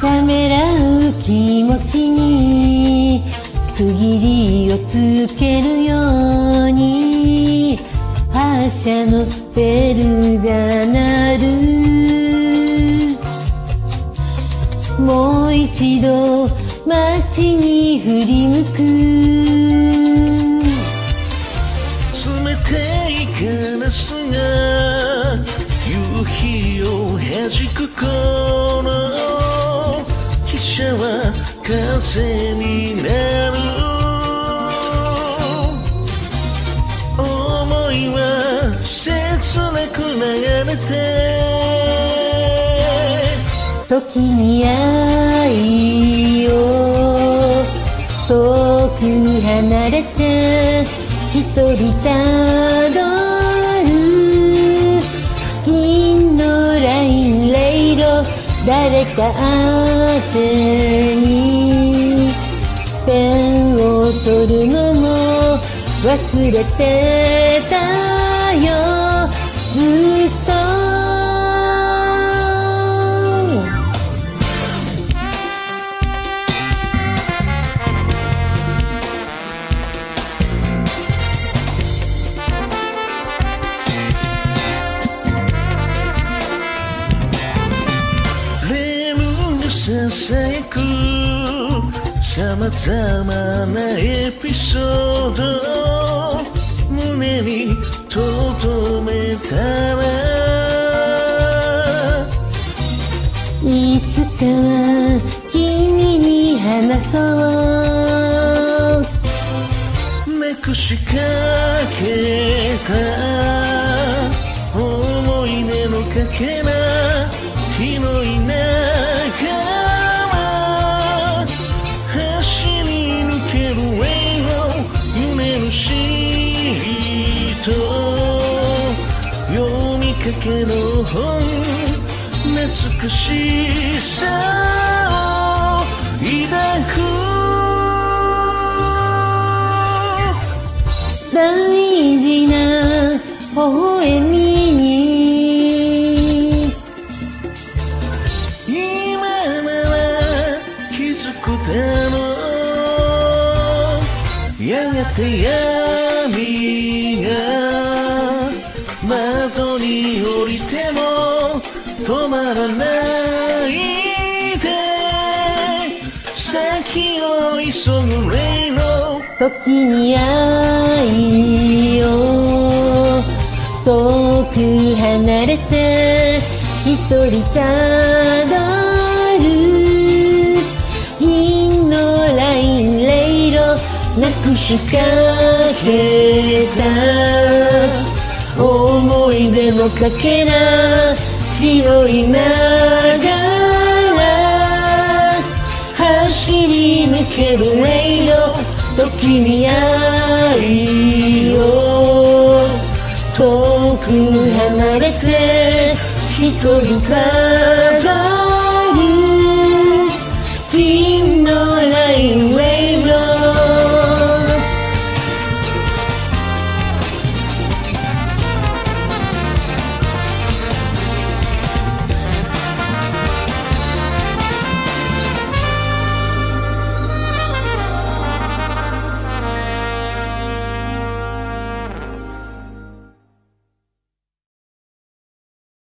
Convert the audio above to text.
ためらう気持ちに区切りをつけるように発車のベルが鳴る。もう一度街に振り向く。冷たいガラスが夕日をはじく頃汽車は風になる思いは切なく流れて。時に愛を遠くに離れて一人た誰か宛にペンを取るのも忘れてたよ。ずっとささやく様々なエピソード胸に留めたらいつかは君に話そう。めくしかけた思い出のかけらかけの本懐かしさを抱く大事な微笑みに今なら気づくだろうやがて闇らないで。先を急ぐレイの時に愛を遠く離れて一人たどる。銀のラインレイロなくしかけた思い出のかけら拾いながら走り抜ける音色時に愛を遠く離れて一人語る。